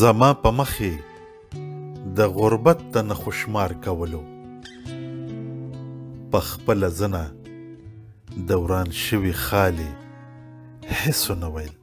زما په مخې د غربت د نخوشمار کولو په خپل ځنه دوران شوی خالی حسونه ویل